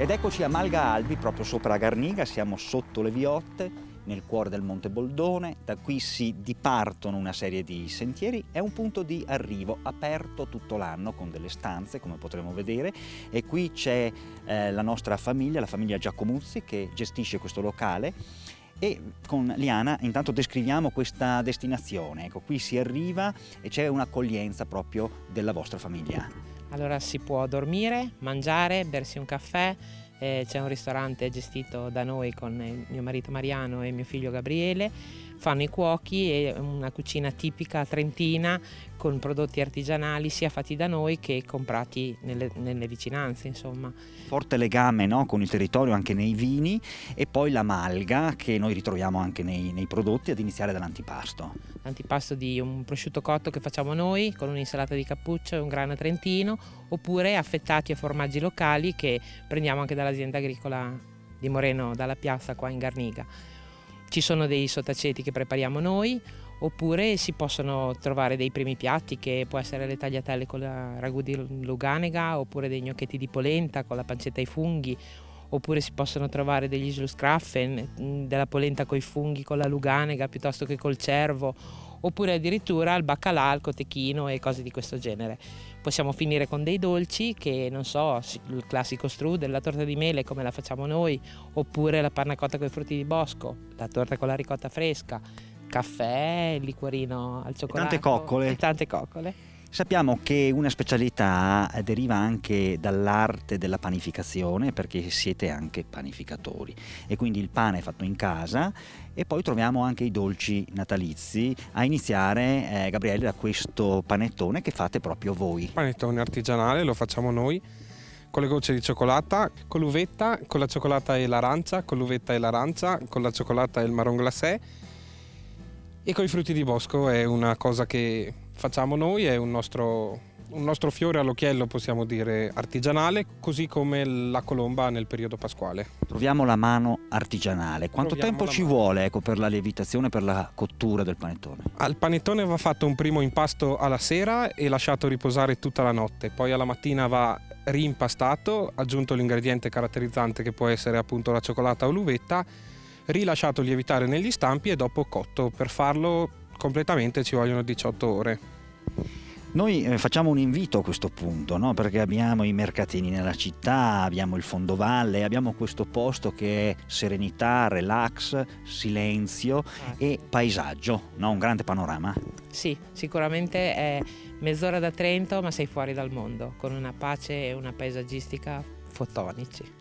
Ed eccoci a Malga Albi, proprio sopra Garniga, siamo sotto le Viotte, nel cuore del Monte Boldone, da qui si dipartono una serie di sentieri, è un punto di arrivo aperto tutto l'anno con delle stanze come potremo vedere. E qui c'è eh, la nostra famiglia, la famiglia Giacomuzzi che gestisce questo locale. E con Liana intanto descriviamo questa destinazione, ecco qui si arriva e c'è un'accoglienza proprio della vostra famiglia. Allora si può dormire, mangiare, bersi un caffè, eh, c'è un ristorante gestito da noi con mio marito Mariano e mio figlio Gabriele, fanno i cuochi e una cucina tipica trentina con prodotti artigianali sia fatti da noi che comprati nelle, nelle vicinanze insomma. Forte legame no, con il territorio anche nei vini e poi la malga che noi ritroviamo anche nei, nei prodotti ad iniziare dall'antipasto. L'antipasto di un prosciutto cotto che facciamo noi con un'insalata di cappuccio e un grano trentino oppure affettati a formaggi locali che prendiamo anche dall'azienda agricola di Moreno dalla piazza qua in Garniga. Ci sono dei sottaceti che prepariamo noi, oppure si possono trovare dei primi piatti che può essere le tagliatelle con la ragù di luganega, oppure dei gnocchetti di polenta con la pancetta ai funghi, oppure si possono trovare degli schluskraffen, mm, della polenta con i funghi con la luganega piuttosto che col cervo, oppure addirittura il baccalà, il cotechino e cose di questo genere. Possiamo finire con dei dolci che non so, il classico strudel, la torta di mele come la facciamo noi, oppure la panna cotta con i frutti di bosco, la torta con la ricotta fresca, caffè, il liquorino al cioccolato. E tante coccole. E tante coccole. Sappiamo che una specialità deriva anche dall'arte della panificazione perché siete anche panificatori e quindi il pane è fatto in casa e poi troviamo anche i dolci natalizi a iniziare eh, Gabriele da questo panettone che fate proprio voi. Panettone artigianale lo facciamo noi con le gocce di cioccolata, con l'uvetta, con la cioccolata e l'arancia, con l'uvetta e l'arancia, con la cioccolata e il marron glacé e con i frutti di bosco è una cosa che facciamo noi, è un nostro, un nostro fiore all'occhiello, possiamo dire, artigianale, così come la colomba nel periodo pasquale. Troviamo la mano artigianale. Quanto Troviamo tempo ci mano. vuole ecco, per la lievitazione, per la cottura del panettone? Al panettone va fatto un primo impasto alla sera e lasciato riposare tutta la notte, poi alla mattina va rimpastato, aggiunto l'ingrediente caratterizzante che può essere appunto la cioccolata o l'uvetta, rilasciato lievitare negli stampi e dopo cotto. Per farlo completamente ci vogliono 18 ore. Noi eh, facciamo un invito a questo punto, no? perché abbiamo i mercatini nella città, abbiamo il fondovalle, abbiamo questo posto che è serenità, relax, silenzio e paesaggio, no? un grande panorama. Sì, sicuramente è mezz'ora da Trento ma sei fuori dal mondo, con una pace e una paesaggistica fotonici.